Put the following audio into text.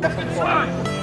that's